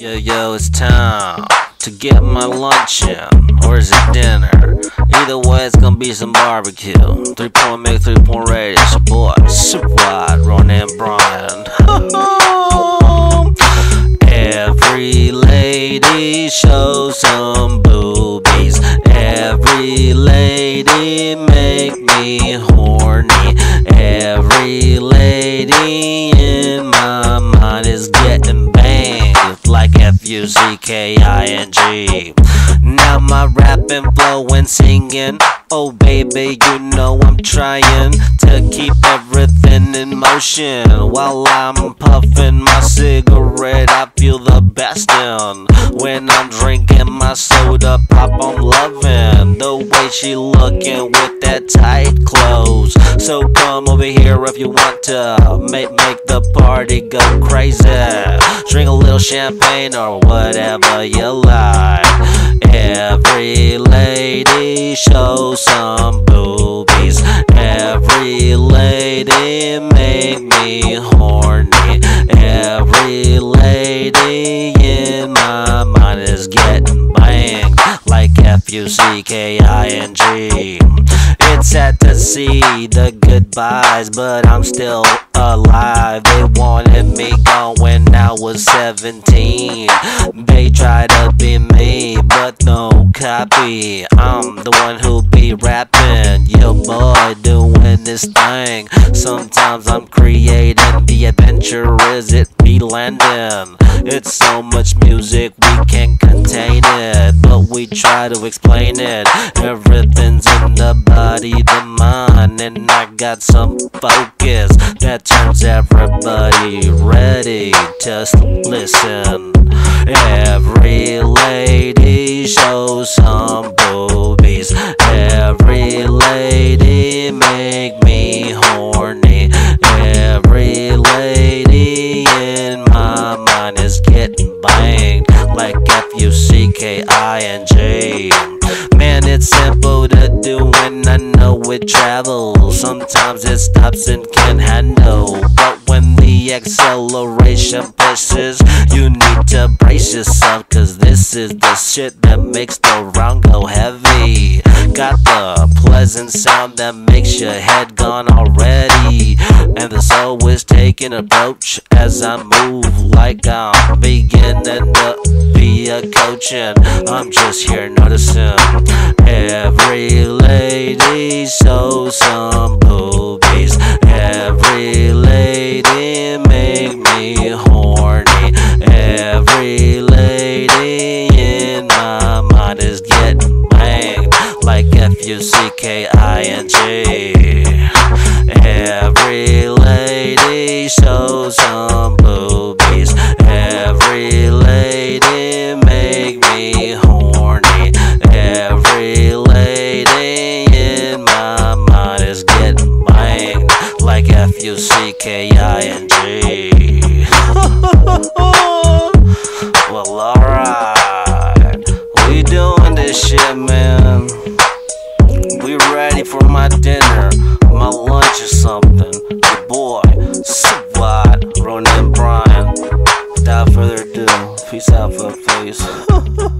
Yo, yo, it's time to get my lunch in. Or is it dinner? Either way, it's gonna be some barbecue. Three point make, three point radius. Your boy, super wide, Ron and. Every lady show some boobies. Every lady make me horny. Every lady in my mind is getting banged like F U C K I N G. Now my rapping, flowing, singing. Oh baby, you know I'm trying to keep everything in motion while I'm puffing my cigarette. I feel the best in when I'm drinking my soda pop. I'm loving the way she looking with that tight clothes. So come over here if you want to make make the party go crazy. Drink a little champagne or whatever you like. Every lady show some boobies. Every lady make me horny. Every lady in my mind is getting banged like F U C K I N G. It's sad to see the goodbyes, but I'm still alive. They wanted me gone was 17. They tried to be me, but no copy. I'm the one who be rapping, your boy doing this thing. Sometimes I'm creating the adventure, is it be landing? It's so much music we can't contain it, but we try to explain it. Everything's in the body, the mind, and I got some focus that turns everybody ready. Just listen. Every lady shows some boobies. Every lady make me horny. Every lady in my mind is getting banged like F U C K I N G. Man, it's simple to do I know it travels. Sometimes it stops and can't handle. But when the acceleration pushes, you need to brace yourself. Cause this is the shit that makes the round go heavy. Got the pleasant sound that makes your head gone already. And the soul is taking approach as I move like I'm beginning to be a coach. And I'm just here noticing every lady show some boobies. Every lady make me horny. Every lady in my mind is getting banged like F U C K I N G. Every lady show some boobies. F-U-C-K-I-N-G Well alright. We doing this shit man. We ready for my dinner My lunch or something. The boy Squad Ronan Brian Without further ado Peace out fuck face